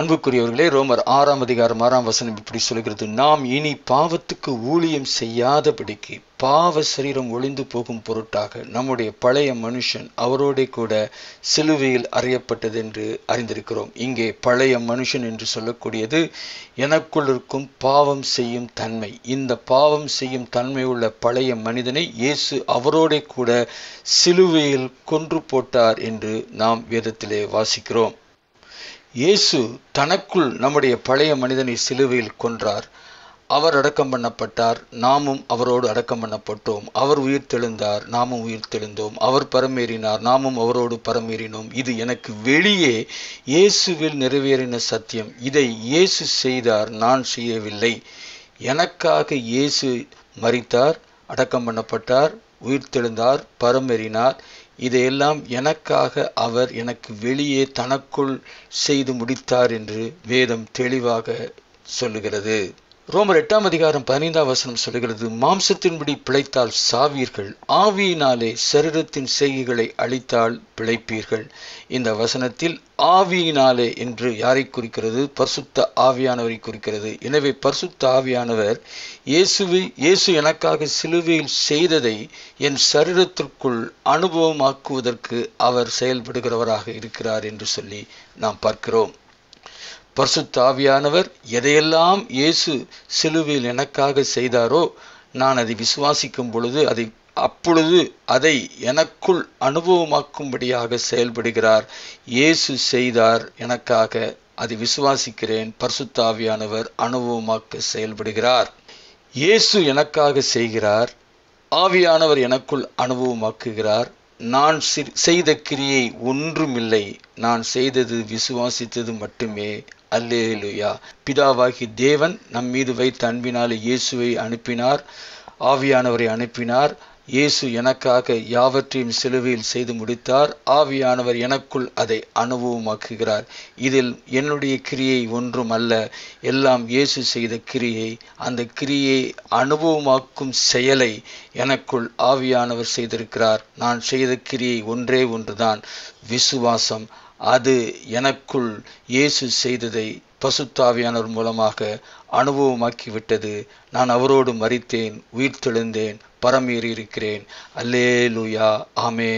அன்புக்குரியவர்களே ரோமர் ஆறாம் அதிகாரம் ஆறாம் வசனம் இப்படி சொல்கிறது நாம் இனி பாவத்துக்கு ஊழியம் செய்யாதபடிக்கு பாவ சரீரம் ஒளிந்து போகும் பொருட்டாக நம்முடைய பழைய மனுஷன் அவரோட கூட சிலுவையில் அறியப்பட்டது என்று அறிந்திருக்கிறோம். இங்கே பழைய மனுஷன் என்று சொல்லக்கூடியது எனக்குள் இருக்கும் பாவம் செய்யும் தன்மை. இந்த பாவம் செய்யும் தன்மை உள்ள பழைய மனிதனை இயேசு அவரோட கூட சிலுவையில் கொன்று போட்டார் என்று நாம் வேதத்திலே வாசிக்கிறோம். இயேசு தனக்குள் நம்முடைய பழைய மனிதனை சிலுவையில் கொன்றார். அவர் அடக்கம் பண்ணப்பட்டார். நாமும் அவரோடு அடக்கம் பண்ணப்பட்டோம். அவர் உயிர் தெழுந்தார். நாமும் உயிர் தெழுந்தோம். அவர் பரமேறினார். நாமும் அவரோடு பரமேறினோம். இது எனக்கு வெளியே இயேசுவில் நிறைவேறின சத்தியம். இதை இயேசு செய்தார். நான் செய்யவில்லை. எனக்காக இயேசு மறித்தார் அடக்கம் பண்ணப்பட்டார் உயிர் தெழுந்தார் பரமேறினார். இதையெல்லாம் எனக்காக அவர் எனக்கு வெளியே தனக்குள் செய்து முடித்தார் என்று வேதம் தெளிவாக சொல்லுகிறது. ரோமர் எட்டாம் அதிகாரம் பதினைந்தாம் வசனம் சொல்கிறது மாம்சத்தின்படி பிழைத்தால் சாவீர்கள் ஆவியினாலே சரீரத்தின் செய்கைகளை அழித்தால் பிழைப்பீர்கள். இந்த வசனத்தில் ஆவியினாலே என்று யாரை குறிக்கிறது? பரிசுத்த ஆவியானவரை குறிக்கிறது. எனவே பரிசுத்த ஆவியானவர் இயேசுவை இயேசு எனக்காக சிலுவையில் செய்ததை என் சரீரத்திற்குள் அனுபவமாக்குவதற்கு அவர் செயல்படுகிறவராக இருக்கிறார் என்று சொல்லி நாம் பார்க்கிறோம். பரிசுத்தாவியானவர் எதையெல்லாம் இயேசு சிலுவையில் எனக்காக செய்தாரோ நான் அதை விசுவாசிக்கும் பொழுது அதை அப்பொழுது அதை எனக்குள் அனுபவமாக்கும்படியாக செயல்படுகிறார். இயேசு செய்தார் எனக்காக அதை விசுவாசிக்கிறேன். பர்சுத்தாவியானவர் அனுபவமாக்க செயல்படுகிறார். இயேசு எனக்காக செய்கிறார். ஆவியானவர் எனக்குள் அனுபவமாக்குகிறார். நான் செய்த கிரியை ஒன்றுமில்லை. நான் செய்தது விசுவாசித்தது மட்டுமே. அல்லேலுயா. பிதாவாகி தேவன் நம் மீது வைத்த அன்பினாலே இயேசுவை அனுப்பினார் ஆவியானவரை அனுப்பினார். இயேசு எனக்காக யாவற்றையும் சிலுவையில் செய்து முடித்தார். ஆவியானவர் எனக்குள் அதை அனுபவமாக்குகிறார். இதில் என்னுடைய கிரியை ஒன்றும் அல்ல எல்லாம் இயேசு செய்த கிரியை அந்த கிரியை அனுபவமாக்கும் செயலை எனக்குள் ஆவியானவர் செய்திருக்கிறார். நான் செய்த கிரியை ஒன்றே ஒன்றுதான். விசுவாசம் அது எனக்குள் இயேசு செய்ததை பசுத்தாவியானவர் மூலமாக அனுபவமாக்கிவிட்டது. நான் அவரோடு மறித்தேன் உயிர் தெழுந்தேன் பரமேறி இருக்கிறேன். அல்லே லூயா ஆமே